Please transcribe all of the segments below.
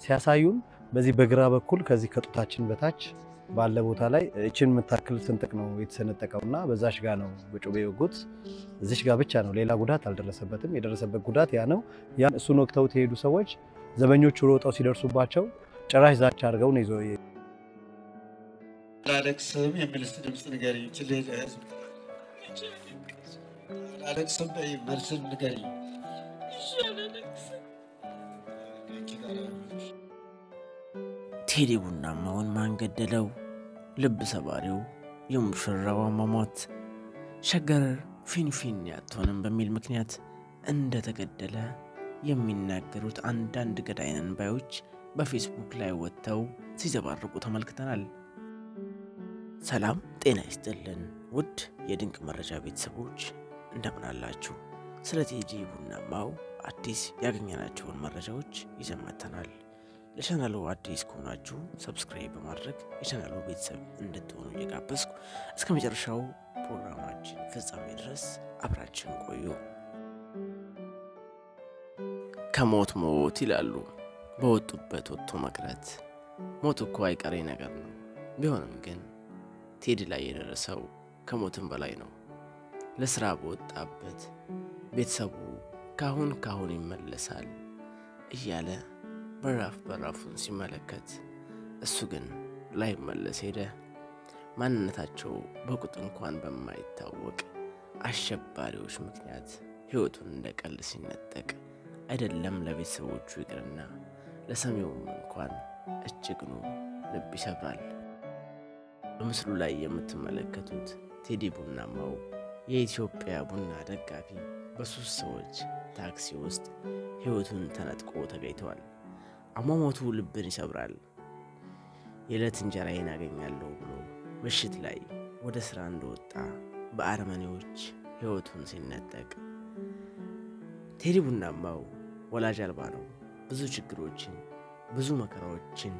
ሲያሳዩን በዚህ በግራ በኩል ከዚህ ከጡታችን በታች ባለ ቦታ ላይ እችን የምታክል ስንጥቅ ነው የተሰነጠቀው እና በዛሽ ጋ ነው በጩቤ የወጉት። እዚሽ ጋር ብቻ ነው፣ ሌላ ጉዳት አልደረሰበትም። የደረሰበት ጉዳት ያ ነው። ያን እሱን ወቅተውት የሄዱ ሰዎች ዘበኞቹ ሮጠው ሲደርሱባቸው ጭራሽ ዛቻ አድርገው ነው ይዞ አላለቅስም የሚል ድምፅ ንገሪ። ችል ህዝብ አላለቅስም መልስን ንገሪ። ቴዲ ቡናማውን ማን ገደለው? ልብ ሰባሪው የሙሽራው አሟሟት ሸገር ፊንፊኔ አትሆንም በሚል ምክንያት እንደተገደለ የሚናገሩት አንዳንድ ገዳይ ባዮች በፌስቡክ ላይ ወጥተው ሲዘባርቁ ተመልክተናል። ሰላም ጤና ይስጥልን ውድ የድንቅ መረጃ ቤተሰቦች እንደምን አላችሁ? ስለ ቴዲ ቡናማው አዲስ ያገኘናቸውን መረጃዎች ይዘን መጥተናል። ለቻናሉ አዲስ ከሆናችሁ subscribe በማድረግ የቻናሉ ቤተሰብ እንድትሆኑ እየጋበዝኩ እስከ መጨረሻው ፕሮግራማችን ፍጻሜ ድረስ አብራችሁን ቆዩ። ከሞት ሞት ይላሉ፣ በወጡበት ወጥቶ መቅረት። ሞት እኮ አይቀሬ ነገር ነው። ቢሆንም ግን ቴዲ ላይ የደረሰው ከሞትም በላይ ነው። ለስራ በወጣበት ቤተሰቡ ካሁን ካሁን ይመለሳል እያለ በራፍ በራፉን ሲመለከት እሱ ግን ላይመለስ ሄደ። ማንነታቸው በቁጥ እንኳን በማይታወቅ አሸባሪዎች ምክንያት ሕይወቱን እንደ ቀልድ ሲነጠቅ አይደለም ለቤተሰቦቹ ይቅርና ለሰሚውም እንኳን እጅግኑ ልብ ይሰብራል። በምስሉ ላይ የምትመለከቱት ቴዲ ቡናማው የኢትዮጵያ ቡና ደጋፊ በሶስት ሰዎች ታክሲ ውስጥ ሕይወቱን ተነጥቆ ተገኝተዋል። አሟሟቱ ልብን ይሰብራል። የዕለት እንጀራዬን አገኛለሁ ብሎ ምሽት ላይ ወደ ሥራ እንደወጣ በአረመኔዎች ሕይወቱን ሲነጠቅ ቴዲ ቡናማው ወላጅ አልባ ነው። ብዙ ችግሮችን፣ ብዙ መከራዎችን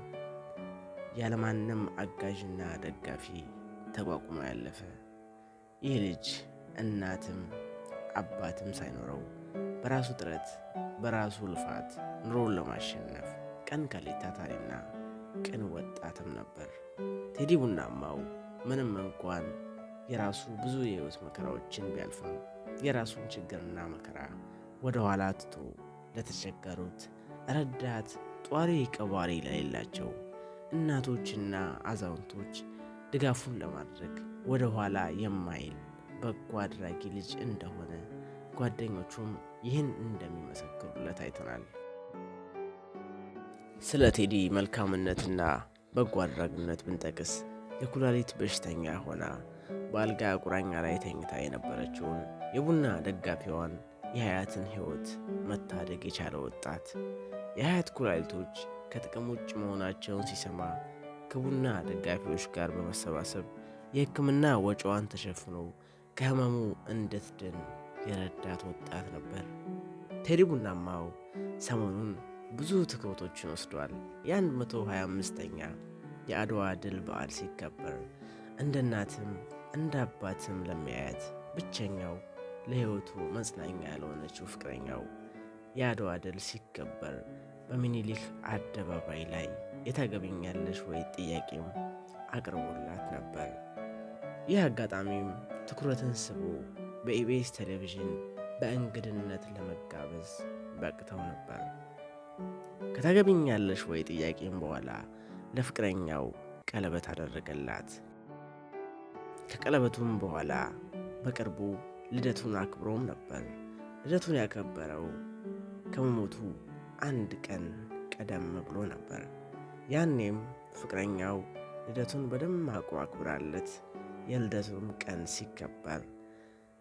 ያለማንም አጋዥና ደጋፊ ተቋቁሞ ያለፈ ይህ ልጅ እናትም አባትም ሳይኖረው በራሱ ጥረት በራሱ ልፋት ኑሮውን ለማሸነፍ ቀን ከሌት ታታሪና ቅን ወጣትም ነበር። ቴዲ ቡናማው ምንም እንኳን የራሱ ብዙ የሕይወት መከራዎችን ቢያልፍም የራሱን ችግርና መከራ ወደ ኋላ ትቶ ለተቸገሩት ረዳት ጧሪ ቀባሪ ለሌላቸው እናቶችና አዛውንቶች ድጋፉን ለማድረግ ወደ ኋላ የማይል በጎ አድራጊ ልጅ እንደሆነ ጓደኞቹም ይህን እንደሚመሰክሩለት አይተናል። ስለ ቴዲ መልካምነትና በጎ አድራጊነት ብንጠቅስ የኩላሊት በሽተኛ ሆና በአልጋ ቁራኛ ላይ ተኝታ የነበረችውን የቡና ደጋፊዋን የሀያትን ሕይወት መታደግ የቻለ ወጣት የሀያት ኩላሊቶች ከጥቅም ውጭ መሆናቸውን ሲሰማ ከቡና ደጋፊዎች ጋር በመሰባሰብ የሕክምና ወጪዋን ተሸፍኖ ከህመሙ እንድትድን የረዳት ወጣት ነበር። ቴዲ ቡናማው ሰሞኑን ብዙ ትኩረቶችን ወስዷል። የ125ኛ የአድዋ ድል በዓል ሲከበር እንደ እናትም እንደ አባትም ለሚያያት ብቸኛው ለሕይወቱ መጽናኛ ያልሆነችው ፍቅረኛው የአድዋ ድል ሲከበር በሚኒሊክ አደባባይ ላይ የታገቢኛለሽ ወይ ጥያቄም አቅርቦላት ነበር። ይህ አጋጣሚም ትኩረትን ስቦ በኢቢኤስ ቴሌቪዥን በእንግድነት ለመጋበዝ በቅተው ነበር። ከታገቢኛለሽ ወይ ጥያቄም በኋላ ለፍቅረኛው ቀለበት አደረገላት። ከቀለበቱም በኋላ በቅርቡ ልደቱን አክብሮም ነበር። ልደቱን ያከበረው ከመሞቱ አንድ ቀን ቀደም ብሎ ነበር። ያኔም ፍቅረኛው ልደቱን በደማቁ አክብራለት የልደቱም ቀን ሲከበር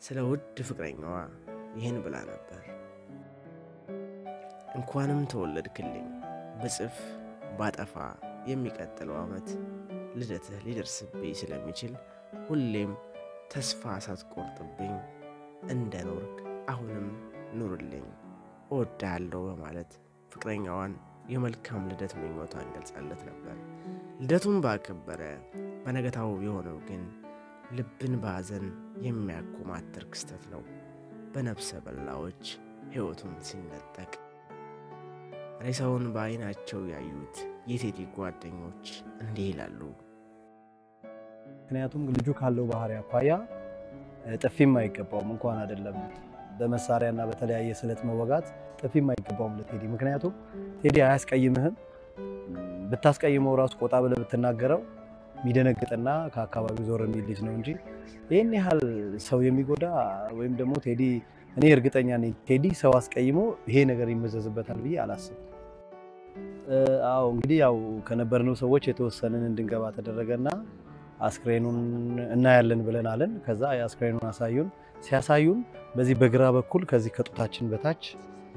ስለ ውድ ፍቅረኛዋ ይህን ብላ ነበር። እንኳንም ተወለድክልኝ፣ ብጽፍ ባጠፋ የሚቀጥለው ዓመት ልደትህ ሊደርስብኝ ስለሚችል ሁሌም ተስፋ ሳትቆርጥብኝ እንደ ኖርክ አሁንም ኑርልኝ፣ እወድሃለሁ በማለት ፍቅረኛዋን የመልካም ልደት ምኞቷን ገልጻለት ነበር። ልደቱን ባከበረ በነገታው የሆነው ግን ልብን በሐዘን የሚያኮማትር ክስተት ነው። በነፍሰ በላዎች ሕይወቱን ሲነጠቅ ሬሳውን በዓይናቸው ያዩት የቴዲ ጓደኞች እንዲህ ይላሉ። ምክንያቱም ልጁ ካለው ባህሪ አኳያ ጥፊም አይገባውም እንኳን አይደለም በመሳሪያና በተለያየ ስለት መወጋት ጥፊም አይገባውም ለቴዲ። ምክንያቱም ቴዲ አያስቀይምህም። ብታስቀይመው ራሱ ቆጣ ብለህ ብትናገረው የሚደነግጥና ከአካባቢው ዞር የሚል ልጅ ነው እንጂ ይህን ያህል ሰው የሚጎዳ ወይም ደግሞ ቴዲ እኔ እርግጠኛ ነኝ ቴዲ ሰው አስቀይሞ ይሄ ነገር ይመዘዝበታል ብዬ አላስብም። አዎ እንግዲህ ያው ከነበርነው ሰዎች የተወሰንን እንድንገባ ተደረገና አስክሬኑን እናያለን ብለን አለን። ከዛ የአስክሬኑን አሳዩን። ሲያሳዩን በዚህ በግራ በኩል ከዚህ ከጡታችን በታች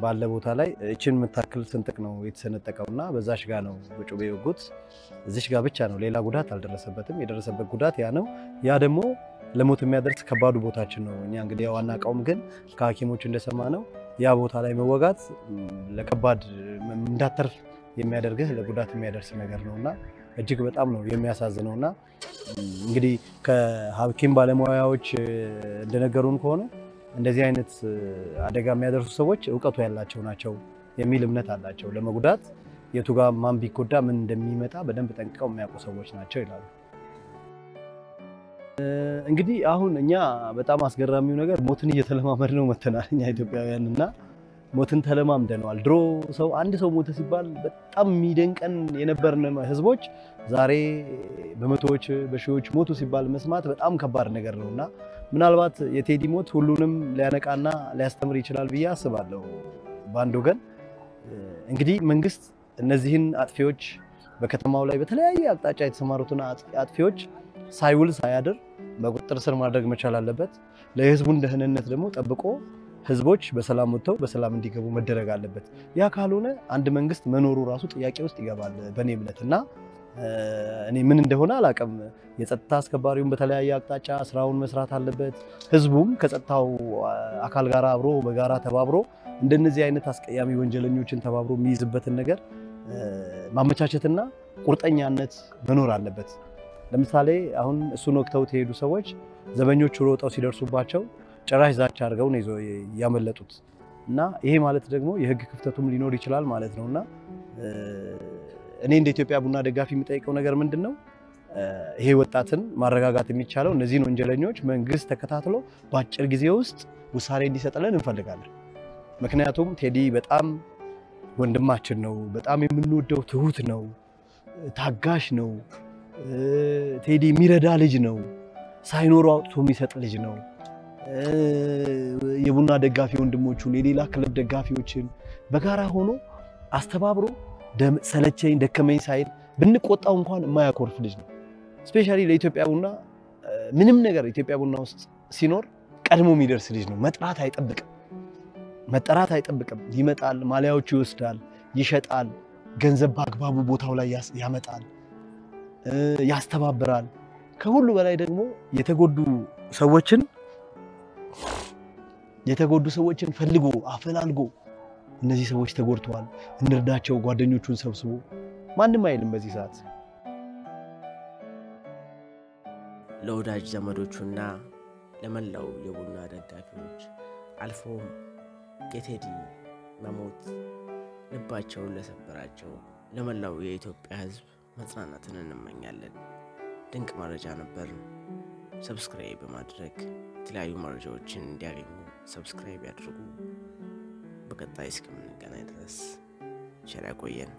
ባለ ቦታ ላይ እችን የምታክል ስንጥቅ ነው የተሰነጠቀውና በዛሽ ጋ ነው በጩቤ የወጉት። እዚሽ ጋር ብቻ ነው፣ ሌላ ጉዳት አልደረሰበትም። የደረሰበት ጉዳት ያ ነው። ያ ደግሞ ለሞት የሚያደርስ ከባዱ ቦታችን ነው። እኛ እንግዲህ ያው አናውቀውም፣ ግን ከሐኪሞች እንደሰማ ነው ያ ቦታ ላይ መወጋት ለከባድ እንዳተርፍ የሚያደርግህ ለጉዳት የሚያደርስ ነገር ነው እና እጅግ በጣም ነው የሚያሳዝነው እና እንግዲህ ከሐኪም ባለሙያዎች እንደነገሩን ከሆነ እንደዚህ አይነት አደጋ የሚያደርሱ ሰዎች እውቀቱ ያላቸው ናቸው የሚል እምነት አላቸው። ለመጉዳት የቱ ጋር ማን ቢጎዳ ምን እንደሚመጣ በደንብ ጠንቅቀው የሚያውቁ ሰዎች ናቸው ይላሉ። እንግዲህ አሁን እኛ በጣም አስገራሚው ነገር ሞትን እየተለማመድ ነው መተናል እኛ ኢትዮጵያውያን እና ሞትን ተለማምደነዋል። ድሮ ሰው አንድ ሰው ሞተ ሲባል በጣም የሚደንቀን የነበርን ህዝቦች ዛሬ በመቶዎች በሺዎች ሞቱ ሲባል መስማት በጣም ከባድ ነገር ነው እና ምናልባት የቴዲ ሞት ሁሉንም ሊያነቃና ሊያስተምር ይችላል ብዬ አስባለሁ። በአንድ ወገን እንግዲህ መንግስት እነዚህን አጥፊዎች በከተማው ላይ በተለያየ አቅጣጫ የተሰማሩትን አጥፊዎች ሳይውል ሳያድር በቁጥጥር ስር ማድረግ መቻል አለበት። ለህዝቡን ደህንነት ደግሞ ጠብቆ ህዝቦች በሰላም ወጥተው በሰላም እንዲገቡ መደረግ አለበት። ያ ካልሆነ አንድ መንግስት መኖሩ ራሱ ጥያቄ ውስጥ ይገባል በእኔ እምነት እና እኔ ምን እንደሆነ አላውቅም። የጸጥታ አስከባሪውን በተለያየ አቅጣጫ ስራውን መስራት አለበት። ህዝቡም ከጸጥታው አካል ጋር አብሮ በጋራ ተባብሮ እንደነዚህ አይነት አስቀያሚ ወንጀለኞችን ተባብሮ የሚይዝበትን ነገር ማመቻቸትና ቁርጠኛነት መኖር አለበት። ለምሳሌ አሁን እሱን ወቅተው የሄዱ ሰዎች ዘበኞቹ ሮጠው ሲደርሱባቸው ጭራሽ ዛቻ አድርገው ነው ይዞ ያመለጡት እና ይሄ ማለት ደግሞ የህግ ክፍተቱም ሊኖር ይችላል ማለት ነው እና እኔ እንደ ኢትዮጵያ ቡና ደጋፊ የሚጠይቀው ነገር ምንድን ነው? ይሄ ወጣትን ማረጋጋት የሚቻለው እነዚህን ወንጀለኞች መንግስት ተከታትሎ በአጭር ጊዜ ውስጥ ውሳኔ እንዲሰጥልን እንፈልጋለን። ምክንያቱም ቴዲ በጣም ወንድማችን ነው። በጣም የምንወደው ትሁት ነው፣ ታጋሽ ነው። ቴዲ የሚረዳ ልጅ ነው። ሳይኖረው አውጥቶ የሚሰጥ ልጅ ነው። የቡና ደጋፊ ወንድሞቹን የሌላ ክለብ ደጋፊዎችን በጋራ ሆኖ አስተባብሮ ሰለቸኝ ደከመኝ ሳይል ብንቆጣው እንኳን የማያኮርፍ ልጅ ነው። specially ለኢትዮጵያ ቡና ምንም ነገር ኢትዮጵያ ቡና ውስጥ ሲኖር ቀድሞ የሚደርስ ልጅ ነው። መጥራት አይጠብቅም፣ መጠራት አይጠብቅም። ይመጣል፣ ማሊያዎቹ ይወስዳል፣ ይሸጣል፣ ገንዘብ በአግባቡ ቦታው ላይ ያመጣል፣ ያስተባብራል። ከሁሉ በላይ ደግሞ የተጎዱ ሰዎችን የተጎዱ ሰዎችን ፈልጎ አፈላልጎ እነዚህ ሰዎች ተጎድተዋል፣ እንርዳቸው፣ ጓደኞቹን ሰብስቦ ማንም አይልም በዚህ ሰዓት። ለወዳጅ ዘመዶቹና ለመላው የቡና ደጋፊዎች አልፎም የቴዲ መሞት ልባቸውን ለሰበራቸው ለመላው የኢትዮጵያ ሕዝብ መጽናናትን እንመኛለን። ድንቅ መረጃ ነበር። subscribe በማድረግ የተለያዩ መረጃዎችን እንዲያገኙ subscribe ያድርጉ። በቀጣይ እስከምንገናኝ ድረስ ቸር ያቆየን።